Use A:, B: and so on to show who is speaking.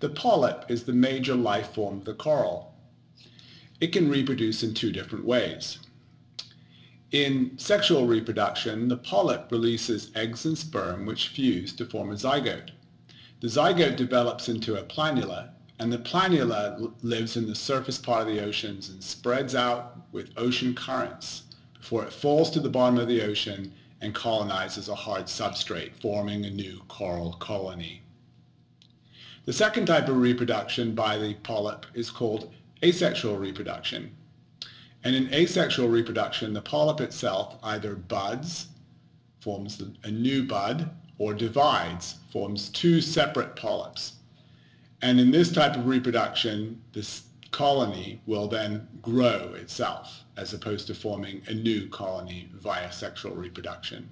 A: The polyp is the major life form of the coral. It can reproduce in two different ways. In sexual reproduction, the polyp releases eggs and sperm which fuse to form a zygote. The zygote develops into a planula, and the planula lives in the surface part of the oceans and spreads out with ocean currents before it falls to the bottom of the ocean and colonizes a hard substrate, forming a new coral colony. The second type of reproduction by the polyp is called asexual reproduction. And in asexual reproduction, the polyp itself either buds, forms a new bud, or divides, forms two separate polyps. And in this type of reproduction, this colony will then grow itself as opposed to forming a new colony via sexual reproduction.